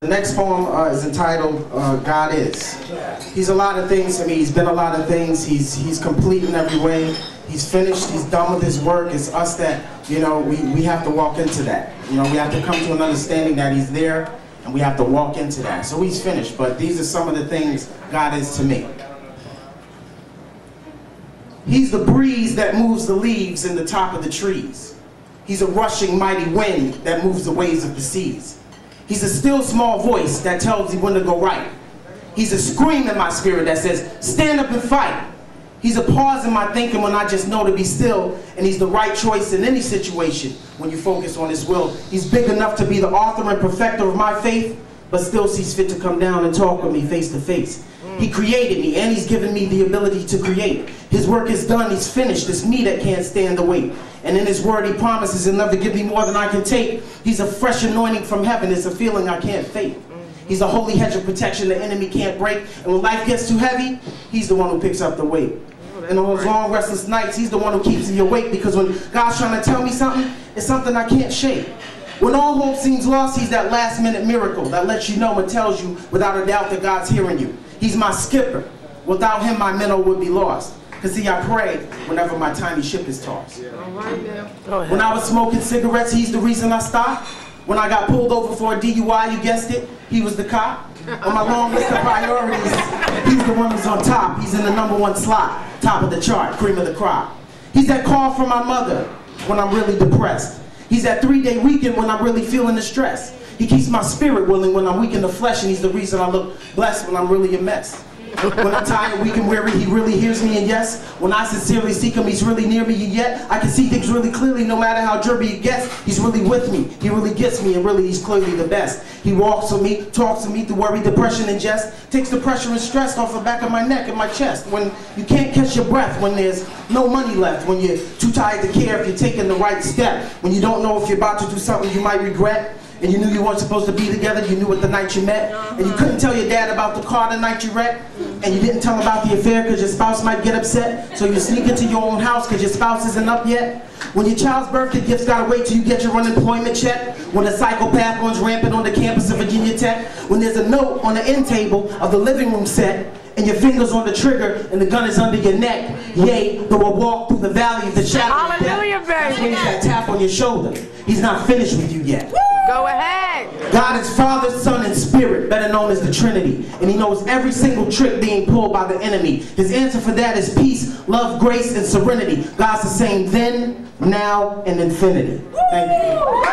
The next poem uh, is entitled uh, God Is. He's a lot of things to me. He's been a lot of things. He's, he's complete in every way. He's finished. He's done with his work. It's us that, you know, we, we have to walk into that. You know, we have to come to an understanding that he's there and we have to walk into that. So he's finished, but these are some of the things God is to me. He's the breeze that moves the leaves in the top of the trees. He's a rushing mighty wind that moves the waves of the seas. He's a still small voice that tells you when to go right. He's a scream in my spirit that says, stand up and fight. He's a pause in my thinking when I just know to be still, and he's the right choice in any situation when you focus on his will. He's big enough to be the author and perfecter of my faith, but still sees fit to come down and talk with me face to face. He created me, and he's given me the ability to create. His work is done, he's finished. It's me that can't stand the weight. And in his word, he promises he'll never give me more than I can take. He's a fresh anointing from heaven. It's a feeling I can't fake. He's a holy hedge of protection the enemy can't break. And when life gets too heavy, he's the one who picks up the weight. And on those long restless nights, he's the one who keeps me awake because when God's trying to tell me something, it's something I can't shake. When all hope seems lost, he's that last minute miracle that lets you know and tells you without a doubt that God's hearing you. He's my skipper. Without him, my minnow would be lost. Because see, I pray whenever my tiny ship is tossed. When I was smoking cigarettes, he's the reason I stopped. When I got pulled over for a DUI, you guessed it, he was the cop. On my long list of priorities, he's the one who's on top. He's in the number one slot, top of the chart, cream of the crop. He's that call from my mother when I'm really depressed. He's that three-day weekend when I'm really feeling the stress. He keeps my spirit willing when I'm weak in the flesh, and he's the reason I look blessed when I'm really a mess. When I'm tired, weak and weary, he really hears me, and yes, when I sincerely seek him, he's really near me, and yet I can see things really clearly, no matter how derby it gets, he's really with me. He really gets me, and really he's clearly the best. He walks with me, talks to me through worry, depression, and jest, takes the pressure and stress off the back of my neck and my chest. When you can't catch your breath, when there's no money left, when you're too tired to care if you're taking the right step, when you don't know if you're about to do something you might regret, and you knew you weren't supposed to be together, you knew it the night you met, and you couldn't tell your dad about the car the night you wrecked, and you didn't tell him about the affair because your spouse might get upset, so you sneak into your own house because your spouse isn't up yet. When your child's birthday gifts gotta wait till you get your unemployment check, when a psychopath runs rampant on the campus of Virginia Tech, when there's a note on the end table of the living room set, and your fingers on the trigger and the gun is under your neck. Yea, though I walk through the valley of the shadow of death. Hallelujah, That's when baby. he's that tap on your shoulder. He's not finished with you yet. Go ahead. God is Father, Son, and Spirit, better known as the Trinity. And he knows every single trick being pulled by the enemy. His answer for that is peace, love, grace, and serenity. God's the same then, now, and infinity. Thank you.